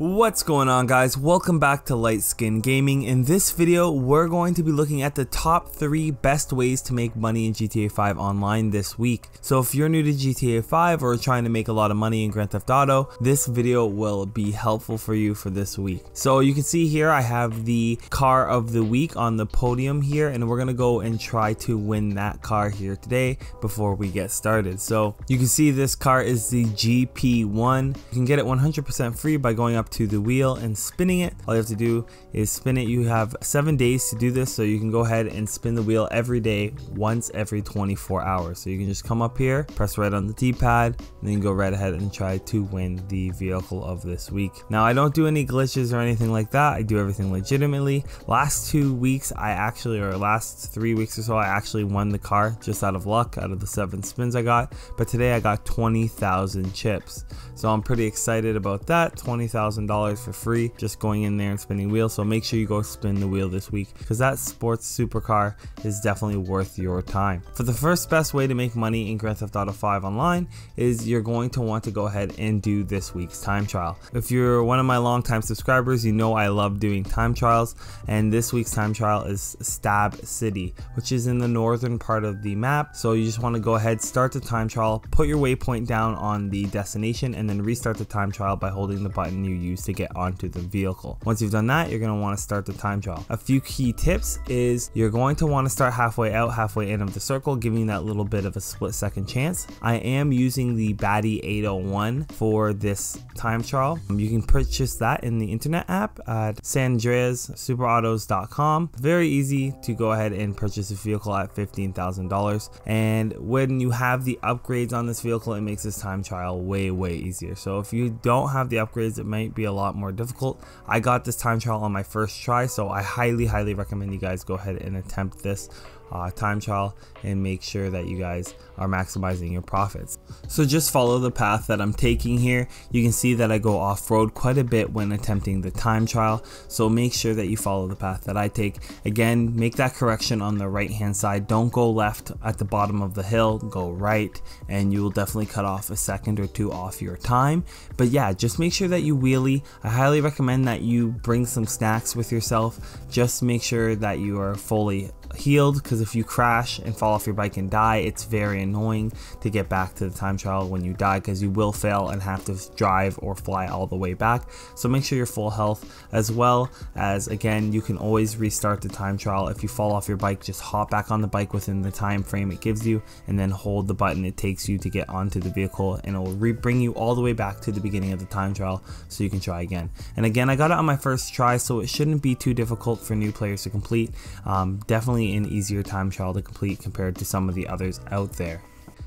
What's going on guys? Welcome back to Light Skin Gaming. In this video, we're going to be looking at the top 3 best ways to make money in GTA 5 online this week. So if you're new to GTA 5 or trying to make a lot of money in Grand Theft Auto, this video will be helpful for you for this week. So you can see here I have the car of the week on the podium here and we're going to go and try to win that car here today before we get started. So you can see this car is the GP1. You can get it 100% free by going up to the wheel and spinning it. All you have to do is spin it. You have seven days to do this, so you can go ahead and spin the wheel every day, once every 24 hours. So you can just come up here, press right on the D-pad, and then go right ahead and try to win the vehicle of this week. Now, I don't do any glitches or anything like that. I do everything legitimately. Last two weeks, I actually, or last three weeks or so, I actually won the car just out of luck, out of the seven spins I got. But today I got 20,000 chips. So I'm pretty excited about that. 20,000 dollars for free just going in there and spinning wheels. So make sure you go spin the wheel this week because that sports supercar is definitely worth your time. For the first best way to make money in Grand Theft Auto 5 online is you're going to want to go ahead and do this week's time trial. If you're one of my longtime subscribers, you know I love doing time trials and this week's time trial is Stab City, which is in the northern part of the map. So you just want to go ahead, start the time trial, put your waypoint down on the destination and then restart the time trial by holding the button you use to get onto the vehicle. Once you've done that, you're going to want to start the time trial. A few key tips is you're going to want to start halfway out, halfway in of the circle, giving that little bit of a split second chance. I am using the Bati 801 for this time trial. You can purchase that in the internet app at sandreassuperautos.com. Very easy to go ahead and purchase a vehicle at $15,000. And when you have the upgrades on this vehicle, it makes this time trial way, way easier. So if you don't have the upgrades, it might be be a lot more difficult. I got this time trial on my first try, so I highly, highly recommend you guys go ahead and attempt this uh, time trial and make sure that you guys are maximizing your profits. So just follow the path that I'm taking here. You can see that I go off-road quite a bit when attempting the time trial. So make sure that you follow the path that I take. Again, make that correction on the right hand side. Don't go left at the bottom of the hill, go right and you will definitely cut off a second or two off your time. But yeah, just make sure that you I highly recommend that you bring some snacks with yourself. Just make sure that you are fully healed because if you crash and fall off your bike and die it's very annoying to get back to the time trial when you die because you will fail and have to drive or fly all the way back. So make sure you're full health as well as again you can always restart the time trial. If you fall off your bike just hop back on the bike within the time frame it gives you and then hold the button it takes you to get onto the vehicle and it will bring you all the way back to the beginning of the time trial so you can try again. And again I got it on my first try so it shouldn't be too difficult for new players to complete. Um, definitely definitely an easier time trial to complete compared to some of the others out there.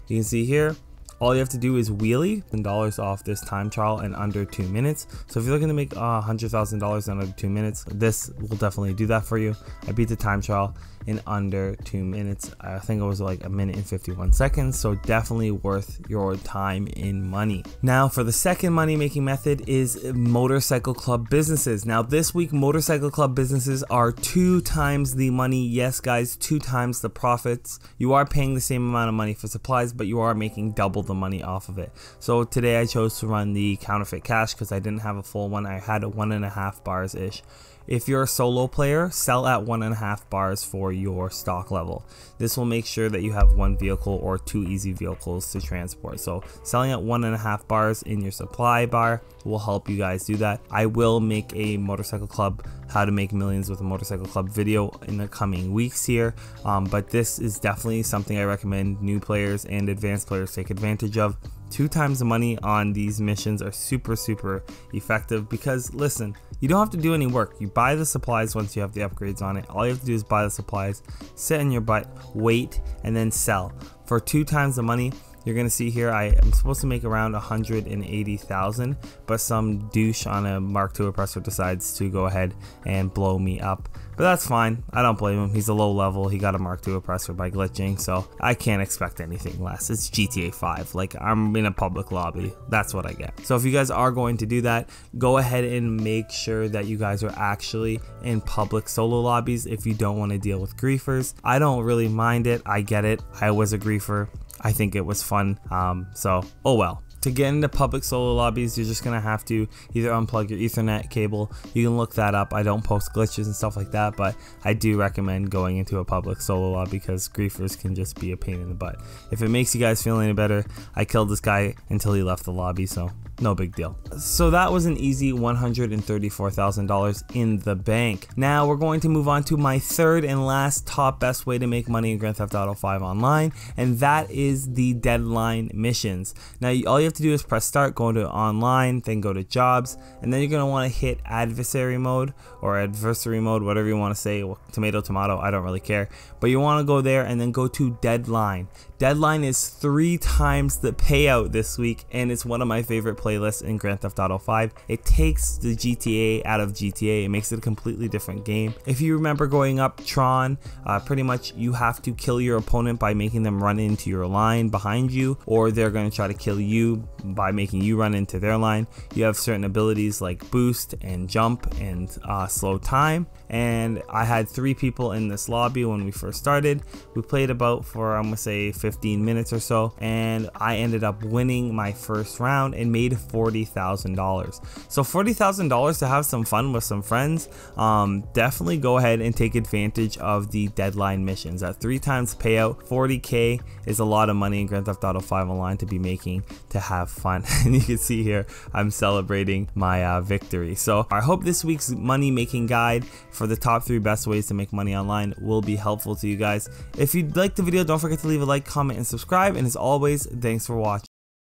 You can see here, all you have to do is wheelie $10 off this time trial in under two minutes. So if you're looking to make $100,000 in under two minutes, this will definitely do that for you. I beat the time trial in under two minutes. I think it was like a minute and 51 seconds. So definitely worth your time in money. Now for the second money making method is motorcycle club businesses. Now this week motorcycle club businesses are two times the money. Yes guys, two times the profits. You are paying the same amount of money for supplies, but you are making double the money off of it. So today I chose to run the counterfeit cash because I didn't have a full one. I had a one and a half bars ish. If you're a solo player, sell at one and a half bars for your stock level. This will make sure that you have one vehicle or two easy vehicles to transport. So selling at one and a half bars in your supply bar will help you guys do that. I will make a motorcycle club, how to make millions with a motorcycle club video in the coming weeks here. Um, but this is definitely something I recommend new players and advanced players take advantage of two times the money on these missions are super super effective because listen you don't have to do any work. You buy the supplies once you have the upgrades on it. All you have to do is buy the supplies sit in your butt wait and then sell. For two times the money you're gonna see here I am supposed to make around 180,000 but some douche on a Mark II oppressor decides to go ahead and blow me up but that's fine. I don't blame him. He's a low level. He got a Mark II oppressor by glitching, so I can't expect anything less. It's GTA 5. Like, I'm in a public lobby. That's what I get. So if you guys are going to do that, go ahead and make sure that you guys are actually in public solo lobbies if you don't want to deal with griefers. I don't really mind it. I get it. I was a griefer. I think it was fun. Um, so, oh well. To get into public solo lobbies, you're just gonna have to either unplug your Ethernet cable. You can look that up. I don't post glitches and stuff like that, but I do recommend going into a public solo lobby because griefers can just be a pain in the butt. If it makes you guys feel any better, I killed this guy until he left the lobby, so no big deal. So that was an easy $134,000 in the bank. Now we're going to move on to my third and last top best way to make money in Grand Theft Auto 5 online, and that is the deadline missions. Now all you have to do is press start, go to online, then go to jobs, and then you're going to want to hit adversary mode or adversary mode, whatever you want to say, tomato, tomato, I don't really care. But you want to go there and then go to deadline. Deadline is three times the payout this week, and it's one of my favorite playlists in Grand Theft Auto 5. It takes the GTA out of GTA, it makes it a completely different game. If you remember growing up Tron, uh, pretty much you have to kill your opponent by making them run into your line behind you, or they're going to try to kill you by making you run into their line. You have certain abilities like boost and jump and uh, slow time. And I had three people in this lobby when we first started. We played about for I'm gonna say 15 minutes or so, and I ended up winning my first round and made $40,000. So $40,000 to have some fun with some friends. Um, definitely go ahead and take advantage of the deadline missions. At three times payout, 40k is a lot of money in Grand Theft Auto 5 Online to be making to have fun. and you can see here I'm celebrating my uh, victory. So I hope this week's money making guide for the top three best ways to make money online will be helpful to you guys. If you liked the video, don't forget to leave a like, comment, and subscribe. And as always, thanks for watching.